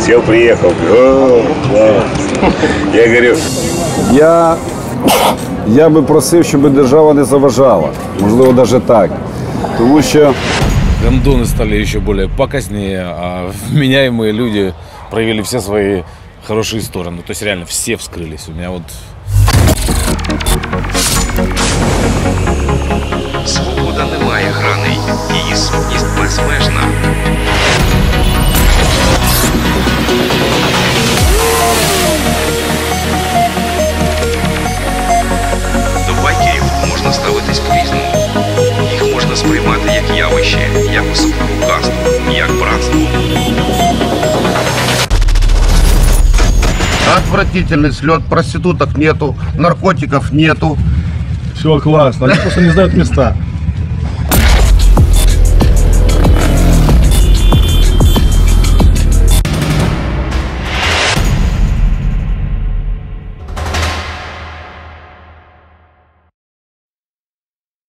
Сел, приехал. О, класс. Я говорю, Я, я би просив, щоб держава не заважала. Можливо, навіть так. Тому що Гондоны стали еще более пакостнее, а вменяемые люди проявили все свои хорошие стороны. То есть реально все вскрылись. У меня вот Свобода не має граней, її сутність безмежна. Ставитись по-різному. Їх можна сприймати як явище, як особливу касту, як братство. Отвратительный слет, проституток нету, наркотиков нету. Все классно. Они просто не знают места.